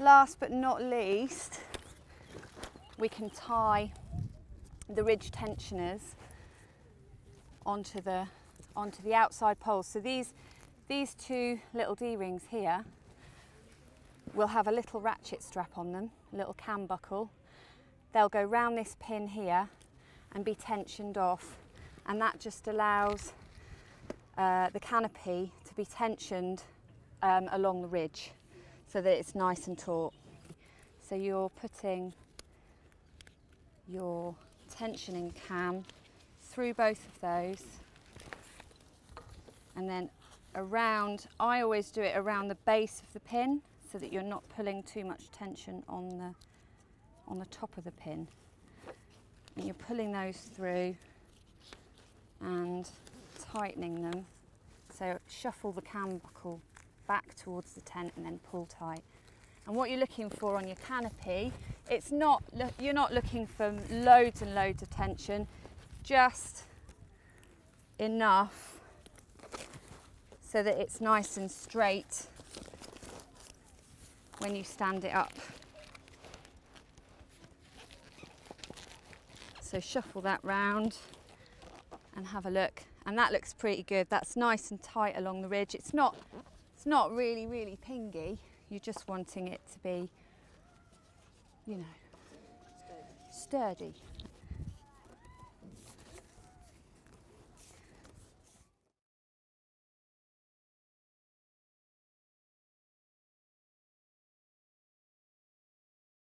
last but not least, we can tie the ridge tensioners onto the onto the outside poles. So these these two little D-rings here will have a little ratchet strap on them, a little cam buckle. They'll go round this pin here and be tensioned off and that just allows uh, the canopy to be tensioned um, along the ridge so that it's nice and taut. So you're putting your tensioning cam through both of those and then around, I always do it around the base of the pin so that you're not pulling too much tension on the, on the top of the pin. And you're pulling those through and tightening them. So shuffle the cam buckle back towards the tent and then pull tight. And what you're looking for on your canopy, it's not, you're not looking for loads and loads of tension, just enough so that it's nice and straight when you stand it up. So shuffle that round and have a look. And that looks pretty good. That's nice and tight along the ridge. It's not, it's not really, really pingy. You're just wanting it to be, you know, sturdy.